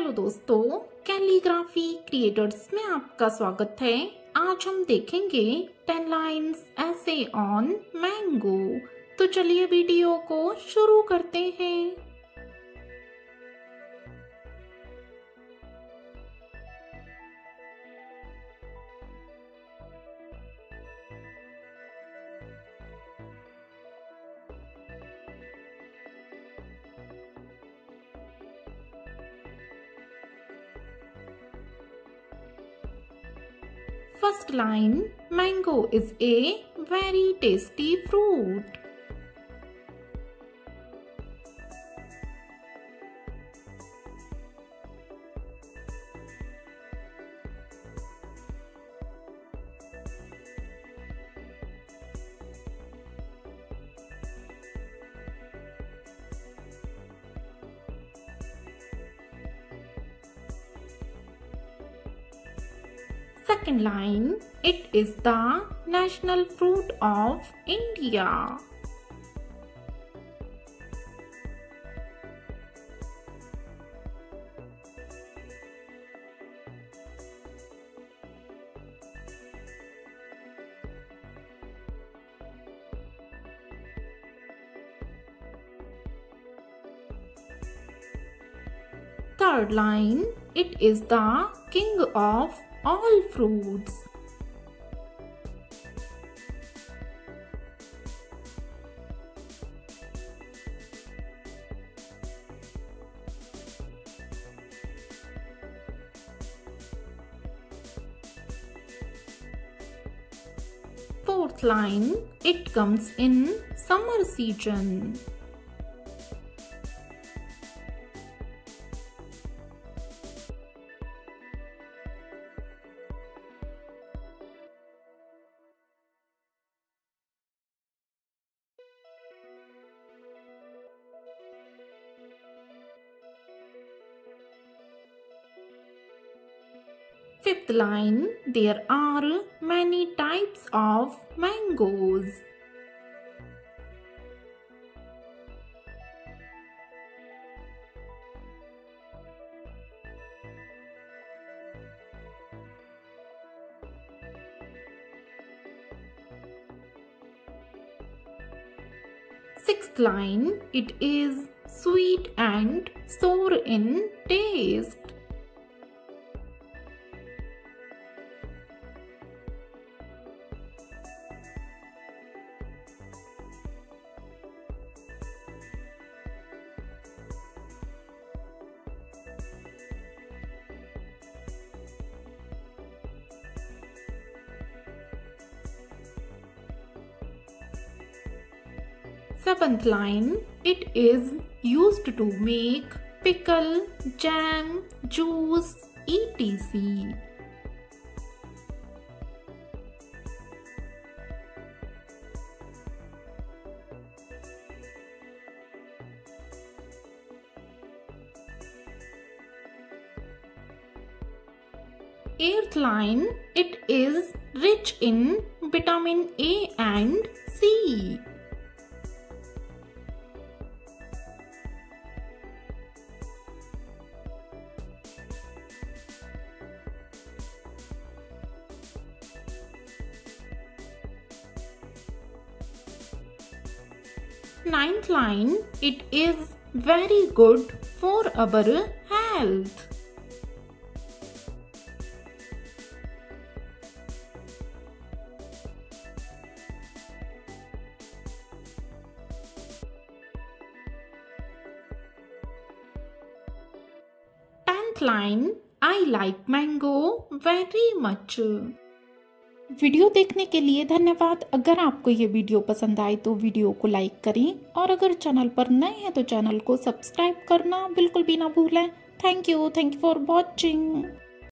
Hello दोस्तों, calligraphy creators में आपका स्वागत है। आज हम देखेंगे ten lines essay on mango. तो चलिए वीडियो को शुरू करते हैं। First line Mango is a very tasty fruit. Second line It is the national fruit of India. Third line It is the king of all fruits. Fourth line, it comes in summer season. Fifth line There are many types of mangoes. Sixth line It is sweet and sour in taste. Seventh line It is used to make pickle, jam, juice, etc. Eighth line It is rich in vitamin A and C. Ninth line It is very good for our health. Tenth line I like mango very much. Video देखने के लिए धन्यवाद। अगर आपको ये video पसंद आए तो वीडियो को लाइक करें और अगर चैनल पर नए हैं तो चैनल को सब्सक्राइब करना बिल्कुल भी ना भूलें। Thank you. Thank you for watching.